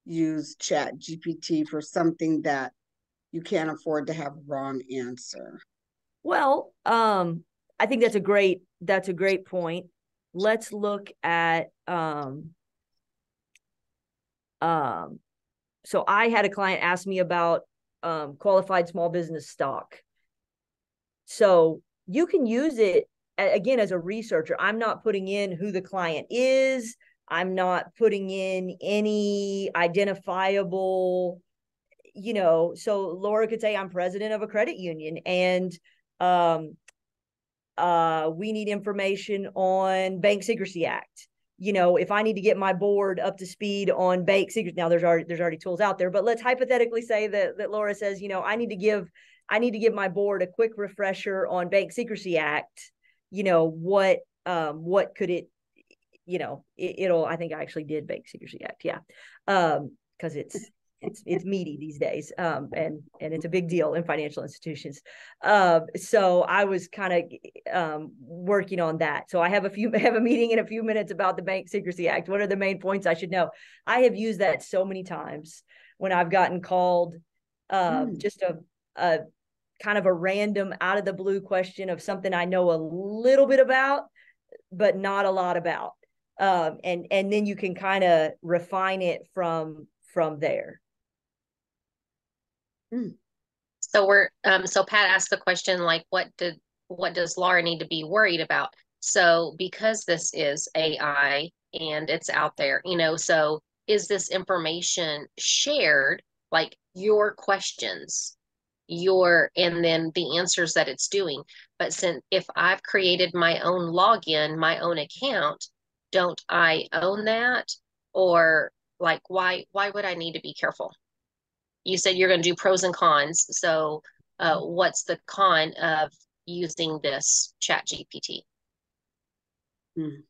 use Chat GPT for something that you can't afford to have wrong answer? Well, um, I think that's a great that's a great point. Let's look at um um so I had a client ask me about um qualified small business stock. So you can use it again as a researcher. I'm not putting in who the client is. I'm not putting in any identifiable you know, so Laura could say I'm president of a credit union and um uh we need information on Bank Secrecy Act. You know, if I need to get my board up to speed on bank secrecy, now there's already there's already tools out there, but let's hypothetically say that that Laura says, you know, I need to give I need to give my board a quick refresher on Bank Secrecy Act. You know, what um what could it you know, it, it'll I think I actually did Bank Secrecy Act, yeah. Um because it's it's it's meaty these days um and and it's a big deal in financial institutions. Uh, so i was kind of um working on that. So i have a few have a meeting in a few minutes about the bank secrecy act. What are the main points i should know? I have used that so many times when i've gotten called uh, Mm. just a a kind of a random out of the blue question of something i know a little bit about but not a lot about. Um and and then you can kind of refine it from from there So we're, um, so Pat asked the question like, what did, what does Laura need to be worried about? So because this is AI and it's out there, you know, so is this information shared, like your questions, your, and then the answers that it's doing. But since if I've created my own login, my own account, don't I own that? Or like, why, why would I need to be careful? You said you're going to do pros and cons. So uh, what's the con of using this chat GPT? Hmm.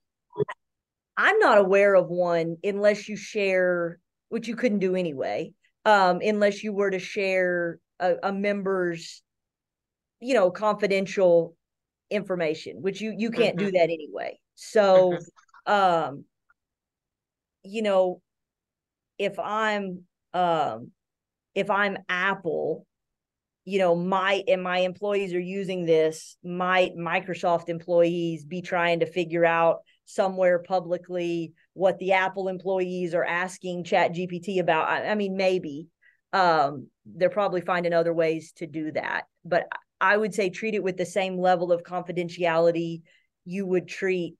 I'm not aware of one unless you share, which you couldn't do anyway, um, unless you were to share a, a member's, you know, confidential information, which you you can't mm-hmm. do that anyway. So, mm-hmm. um, you know, if I'm um, if I'm Apple, you know, my and my employees are using this, might Microsoft employees be trying to figure out somewhere publicly what the Apple employees are asking Chat GPT about. I, I mean, maybe um, they're probably finding other ways to do that, but I would say treat it with the same level of confidentiality you would treat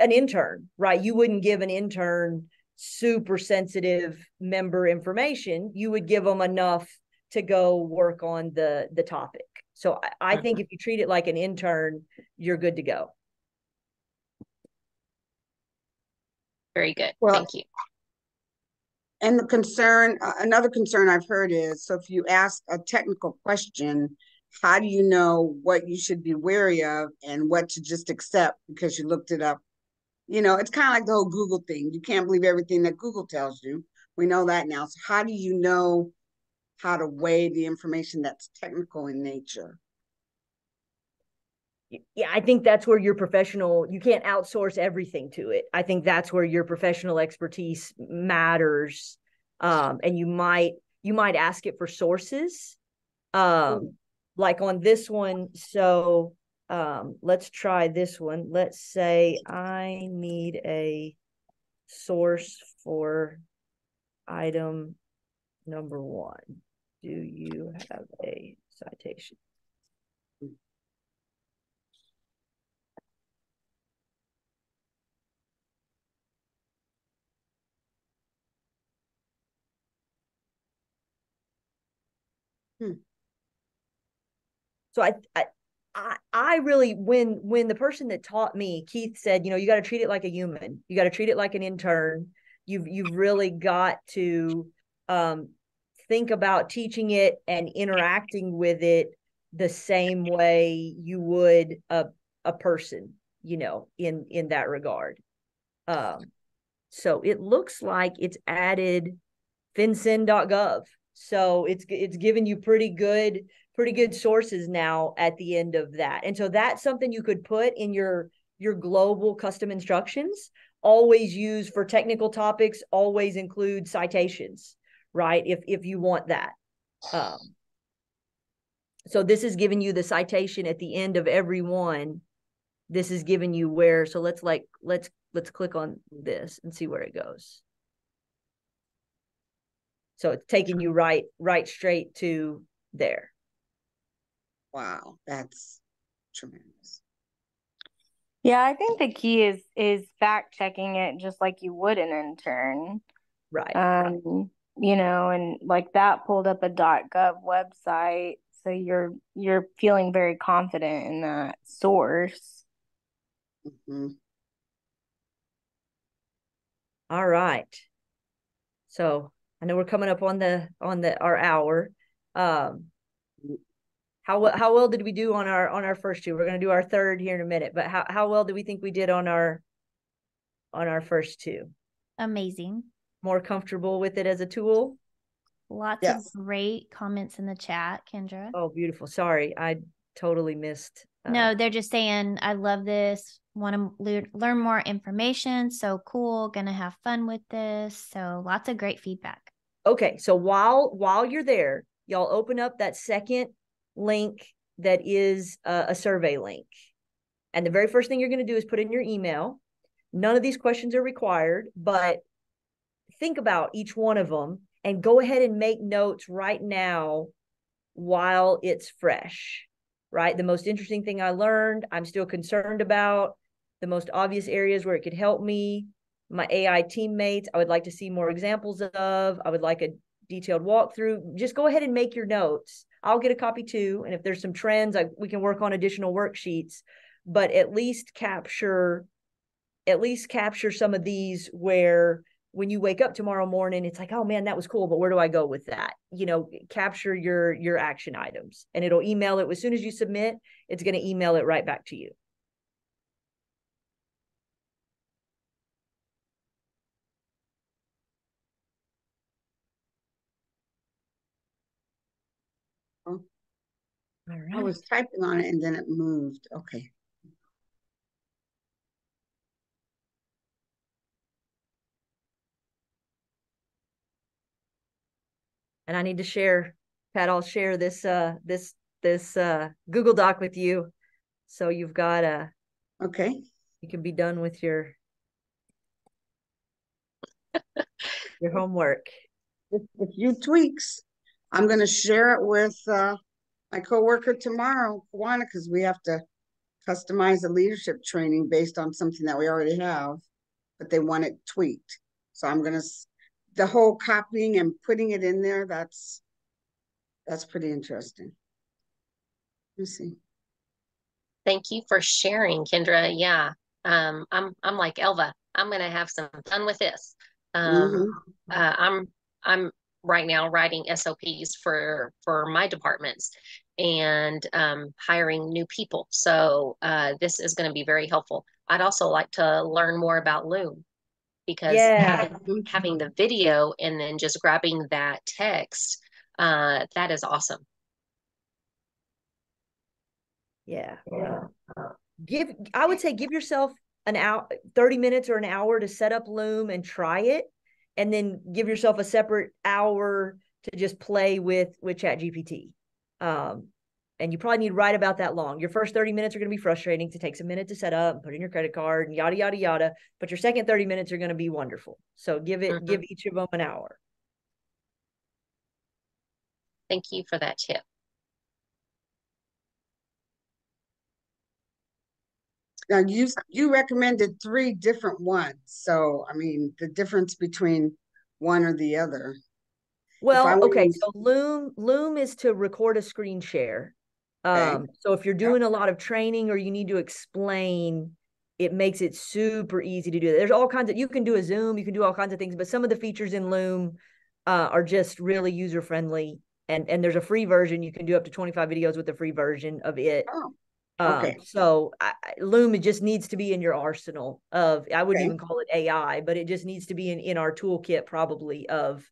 an intern, right? You wouldn't give an intern super sensitive member information. You would give them enough to go work on the the topic. So I, I think if you treat it like an intern, you're good to go. Very good. Well, Thank you. And the concern, uh, another concern I've heard is, so if you ask a technical question, how do you know what you should be wary of and what to just accept because you looked it up? You know, it's kind of like the whole Google thing. You can't believe everything that Google tells you. We know that now. So how do you know how to weigh the information that's technical in nature? yeah, I think that's where your professional, you can't outsource everything to it. I think that's where your professional expertise matters. Um, and you might, you might ask it for sources. Um, like on this one. So, um, let's try this one. Let's say I need a source for item number one. Do you have a citation? Hmm. So I, I I, I really when when the person that taught me Keith said you know you got to treat it like a human. You got to treat it like an intern. You've you've really got to um, think about teaching it and interacting with it the same way you would a a person you know in in that regard. Um so it looks like it's added fincen.gov so it's it's given you pretty good pretty good sources now at the end of that. And so that's something you could put in your your global custom instructions. Always use for technical topics, always include citations, right? If if you want that. Um, so this is giving you the citation at the end of every one. This is giving you where. So let's like let's let's click on this and see where it goes. So it's taking you right, right straight to there. Wow, that's tremendous. Yeah, I think the key is is fact checking it just like you would an intern. Right. Um, you know, and like that pulled up a .gov website, so you're you're feeling very confident in that source. Mm-hmm. All right. So I know we're coming up on the on the our hour. Um, how how well did we do on our on our first two? We're going to do our third here in a minute, but how how well do we think we did on our on our first two? Amazing. More comfortable with it as a tool. Lots of great comments in the chat, Kendra. Oh, beautiful. Sorry, I totally missed. Uh, no, they're just saying, I love this want to le- learn more information. So cool. Gonna have fun with this. So lots of great feedback. Okay, so while while you're there, y'all open up that second link that is a, a survey link. And the very first thing you're going to do is put in your email. None of these questions are required, but think about each one of them and go ahead and make notes right now while it's fresh, right? The most interesting thing I learned, I'm still concerned about, the most obvious areas where it could help me, my AI teammates, I would like to see more examples of. I would like a detailed walkthrough. Just go ahead and make your notes. I'll get a copy too. And if there's some trends, I, we can work on additional worksheets, but at least capture, at least capture some of these where when you wake up tomorrow morning, it's like, oh man, that was cool, but where do I go with that? You know, capture your your action items and it'll email it as soon as you submit, it's going to email it right back to you. All right. I was typing on it and then it moved. Okay. And I need to share, Pat, I'll share this uh this this uh Google Doc with you. So you've got a okay. You can be done with your your homework. A few tweaks. I'm going to share it with uh, my coworker tomorrow, Kawana, because we have to customize the leadership training based on something that we already have, but they want it tweaked. So I'm gonna the whole copying and putting it in there. That's that's pretty interesting. Let me see. Thank you for sharing, Kendra. Yeah, um, I'm I'm like Elva. I'm gonna have some fun with this. Um, mm -hmm. uh, I'm I'm right now writing SOPs for for my departments and um, hiring new people. So uh, this is going to be very helpful. I'd also like to learn more about Loom because yeah. having, having the video and then just grabbing that text, uh, that is awesome. Yeah. yeah. Give I would say give yourself an hour 30 minutes or an hour to set up Loom and try it and then give yourself a separate hour to just play with with chat gpt um, and you probably need right about that long. Your first 30 minutes are going to be frustrating to take a minute to set up put in your credit card and yada yada yada but your second 30 minutes are going to be wonderful. So give it mm-hmm. give each of them an hour. Thank you for that tip. Now you you recommended three different ones so i mean the difference between one or the other well okay so loom loom is to record a screen share okay. um so if you're doing a lot of training or you need to explain it makes it super easy to do there's all kinds of you can do a zoom you can do all kinds of things but some of the features in loom uh, are just really user friendly and and there's a free version you can do up to 25 videos with the free version of it oh. Okay. Um, so I, Loom it just needs to be in your arsenal of I wouldn't okay. even call it AI, but it just needs to be in in our toolkit probably of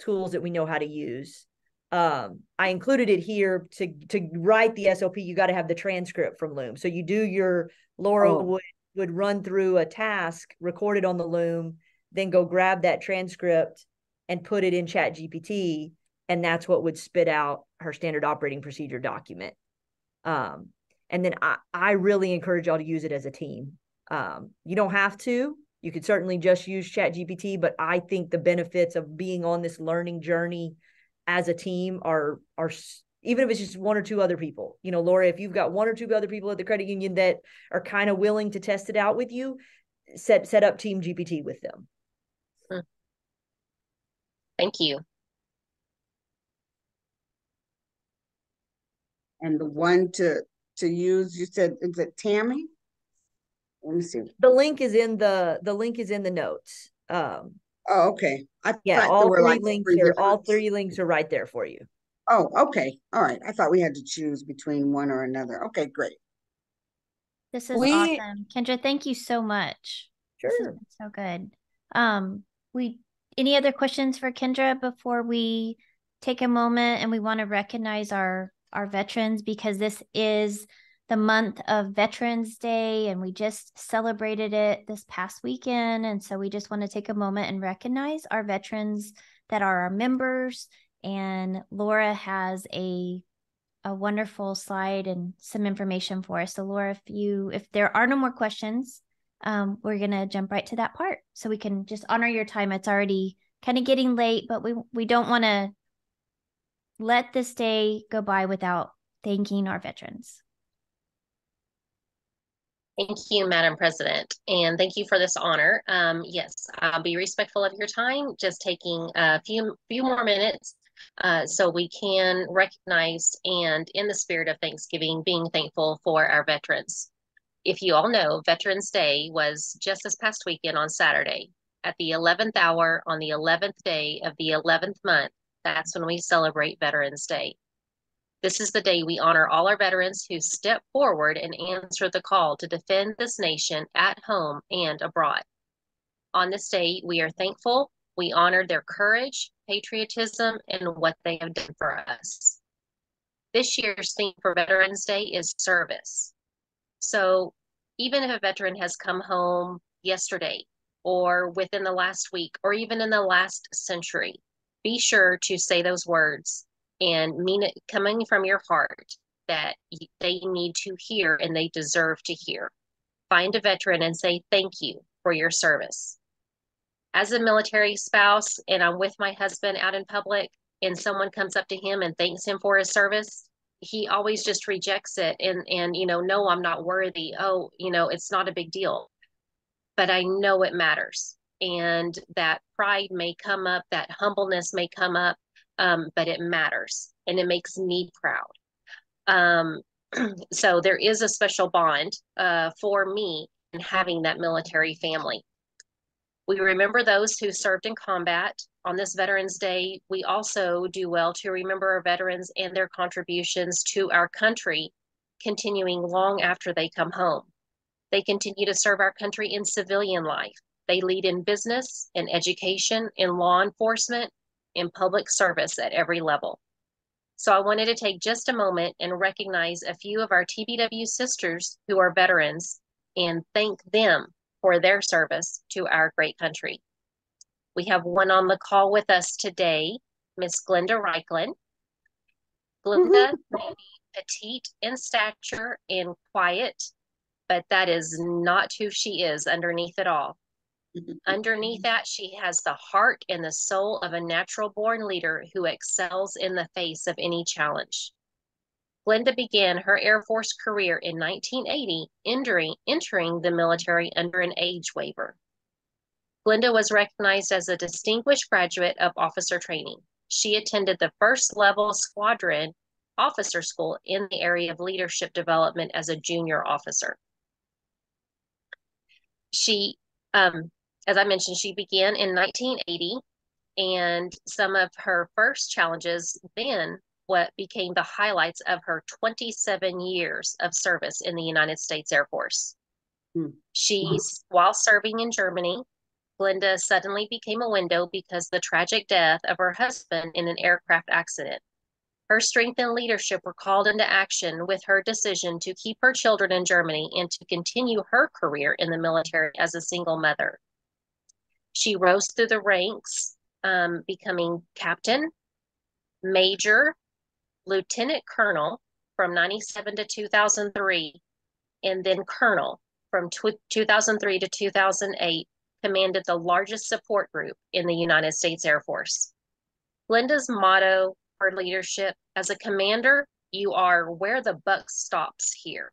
tools that we know how to use. Um, I included it here to to write the SOP. You got to have the transcript from Loom. So you do your Laura oh. would would run through a task recorded on the Loom, then go grab that transcript and put it in Chat GPT, and that's what would spit out her standard operating procedure document. Um, and then I, I really encourage y'all to use it as a team. Um, you don't have to. You could certainly just use Chat GPT, but I think the benefits of being on this learning journey as a team are are even if it's just one or two other people. You know, Laura, if you've got one or two other people at the credit union that are kind of willing to test it out with you, set set up Team GPT with them. Hmm. Thank you. And the one to to use? You said is it Tammy? Let see. The link is in the the link is in the notes. Um, oh, okay. I yeah, all three like links three are all three links are right there for you. Oh, okay. All right. I thought we had to choose between one or another. Okay, great. This is we... awesome. Kendra, thank you so much. Sure. so good. Um, we any other questions for Kendra before we take a moment and we want to recognize our our veterans because this is the month of Veterans Day and we just celebrated it this past weekend. And so we just want to take a moment and recognize our veterans that are our members. And Laura has a a wonderful slide and some information for us. So Laura, if you if there are no more questions, um, we're gonna jump right to that part so we can just honor your time. It's already kind of getting late, but we we don't want to let this day go by without thanking our veterans. Thank you, Madam President, and thank you for this honor. Um, yes, I'll be respectful of your time, just taking a few few more minutes uh, so we can recognize and in the spirit of Thanksgiving, being thankful for our veterans. If you all know, Veterans Day was just this past weekend on Saturday. At the 11th hour on the 11th day of the 11th month, that's when we celebrate Veterans Day. This is the day we honor all our veterans who step forward and answer the call to defend this nation at home and abroad. On this day, we are thankful, we honor their courage, patriotism, and what they have done for us. This year's theme for Veterans Day is service. So even if a veteran has come home yesterday or within the last week or even in the last century, be sure to say those words and mean it coming from your heart that they need to hear and they deserve to hear. Find a veteran and say thank you for your service. As a military spouse, and I'm with my husband out in public, and someone comes up to him and thanks him for his service, he always just rejects it and and you know, no, I'm not worthy. Oh, you know, it's not a big deal. But I know it matters. And that pride may come up, that humbleness may come up, um, but it matters and it makes me proud. Um, so there is a special bond uh, for me in having that military family. We remember those who served in combat. On this Veterans Day, we also do well to remember our veterans and their contributions to our country, continuing long after they come home. They continue to serve our country in civilian life. They lead in business, in education, in law enforcement, in public service at every level. So I wanted to take just a moment and recognize a few of our TBW sisters who are veterans and thank them for their service to our great country. We have one on the call with us today, Miss Glenda Reichlin. Mm-hmm. Glenda may be petite in stature and quiet, but that is not who she is underneath it all. Underneath that, she has the heart and the soul of a natural born leader who excels in the face of any challenge. Glenda began her Air Force career in 1980, entering, entering the military under an age waiver. Glenda was recognized as a distinguished graduate of officer training. She attended the first level squadron officer school in the area of leadership development as a junior officer. She um, as I mentioned, she began in 1980, and some of her first challenges then what became the highlights of her 27 years of service in the United States Air Force. Mm. She's while serving in Germany, Glenda suddenly became a window because the tragic death of her husband in an aircraft accident. Her strength and leadership were called into action with her decision to keep her children in Germany and to continue her career in the military as a single mother. She rose through the ranks, um, becoming captain, major, lieutenant colonel from 97 to 2003, and then colonel from 2003 to 2008, commanded the largest support group in the United States Air Force. Glenda's motto for leadership as a commander, you are where the buck stops here.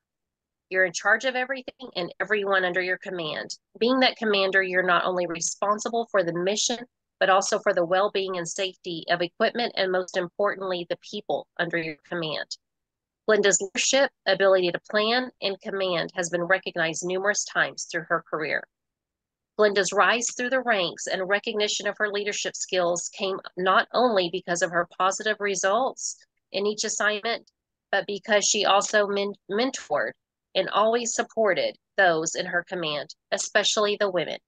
You're in charge of everything and everyone under your command. Being that commander, you're not only responsible for the mission, but also for the well being and safety of equipment and, most importantly, the people under your command. Glenda's leadership, ability to plan, and command has been recognized numerous times through her career. Glenda's rise through the ranks and recognition of her leadership skills came not only because of her positive results in each assignment, but because she also men- mentored and always supported those in her command, especially the women.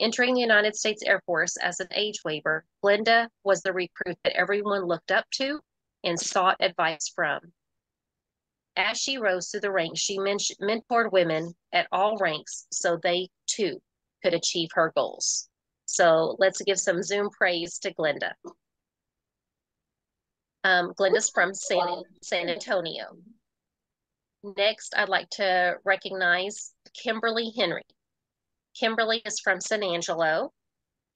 Entering the United States Air Force as an age waiver, Glenda was the recruit that everyone looked up to and sought advice from. As she rose through the ranks, she men- mentored women at all ranks so they too could achieve her goals. So let's give some Zoom praise to Glenda. Um, Glenda's from San, San Antonio. Next, I'd like to recognize Kimberly Henry. Kimberly is from San Angelo,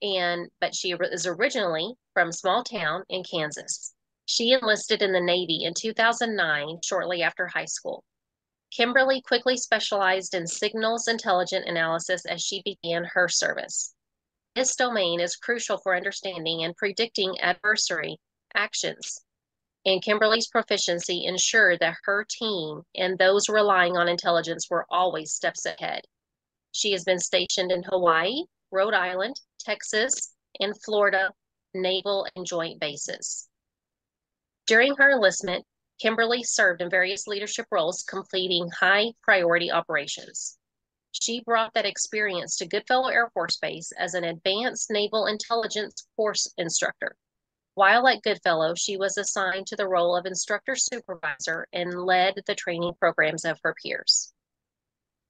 and but she is originally from small town in Kansas. She enlisted in the Navy in 2009, shortly after high school. Kimberly quickly specialized in signals intelligent analysis as she began her service. This domain is crucial for understanding and predicting adversary actions. And Kimberly's proficiency ensured that her team and those relying on intelligence were always steps ahead. She has been stationed in Hawaii, Rhode Island, Texas, and Florida naval and joint bases. During her enlistment, Kimberly served in various leadership roles, completing high priority operations. She brought that experience to Goodfellow Air Force Base as an advanced naval intelligence course instructor. While at Goodfellow, she was assigned to the role of instructor supervisor and led the training programs of her peers.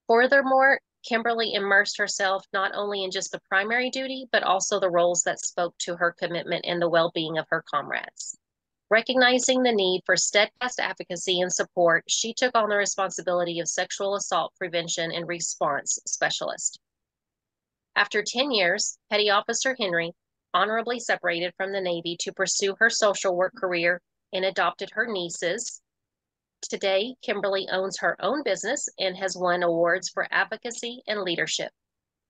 Furthermore, Kimberly immersed herself not only in just the primary duty, but also the roles that spoke to her commitment and the well being of her comrades. Recognizing the need for steadfast advocacy and support, she took on the responsibility of sexual assault prevention and response specialist. After 10 years, Petty Officer Henry honorably separated from the Navy to pursue her social work career and adopted her nieces. Today, Kimberly owns her own business and has won awards for advocacy and leadership.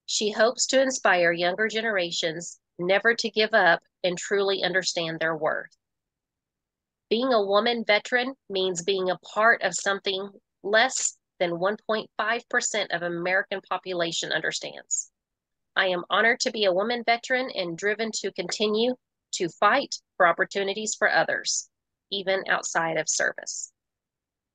She hopes to inspire younger generations never to give up and truly understand their worth. Being a woman veteran means being a part of something less than 1.5% of American population understands. I am honored to be a woman veteran and driven to continue to fight for opportunities for others, even outside of service.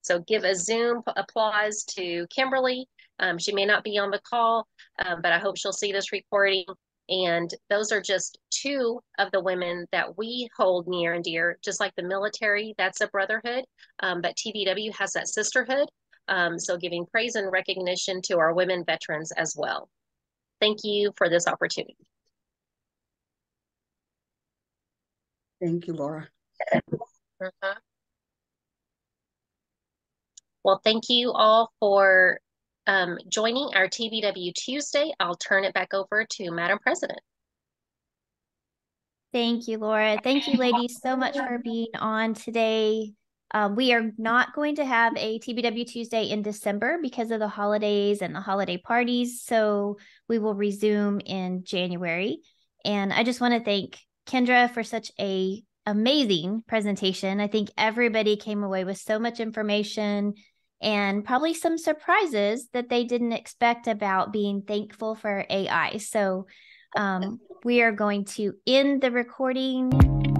So give a Zoom applause to Kimberly. Um, she may not be on the call, um, but I hope she'll see this recording and those are just two of the women that we hold near and dear, just like the military, that's a brotherhood, um, but TBW has that sisterhood. Um, so giving praise and recognition to our women veterans as well. Thank you for this opportunity. Thank you, Laura. Uh -huh. Well, thank you all for um, joining our TBW Tuesday. I'll turn it back over to Madam President. Thank you, Laura. Thank you, ladies, so much for being on today. Um, we are not going to have a TBW Tuesday in December because of the holidays and the holiday parties. So we will resume in January. And I just want to thank Kendra for such a amazing presentation. I think everybody came away with so much information and probably some surprises that they didn't expect about being thankful for AI. So um, we are going to end the recording.